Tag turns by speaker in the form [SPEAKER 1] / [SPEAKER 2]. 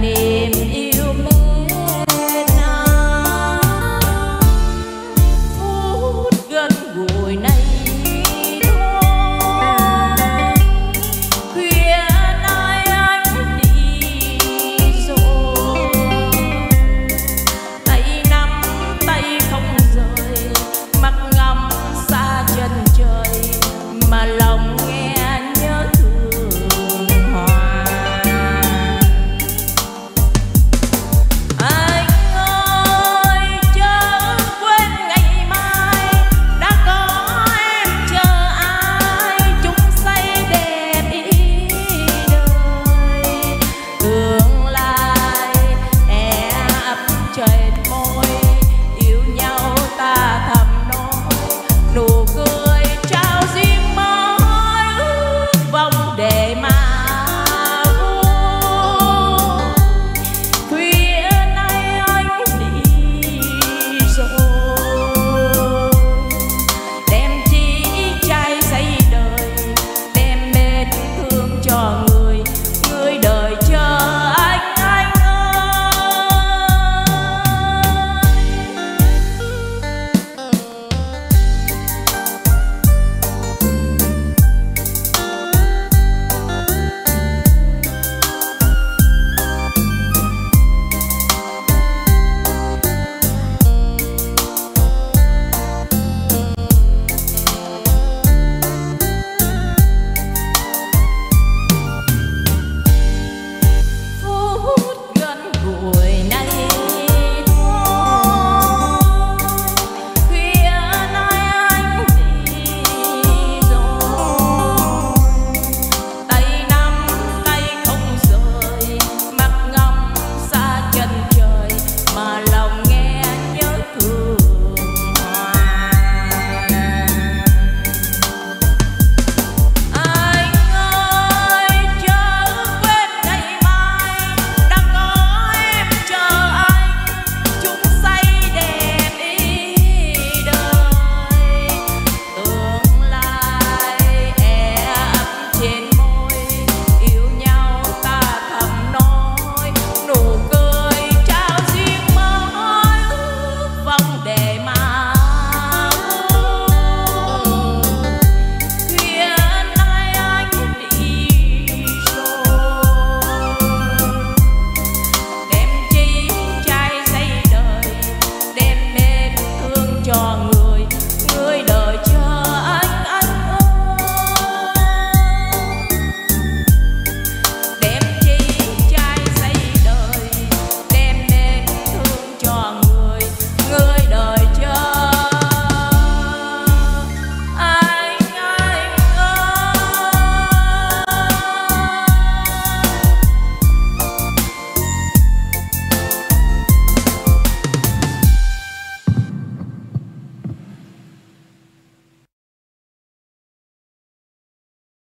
[SPEAKER 1] need. trời ơi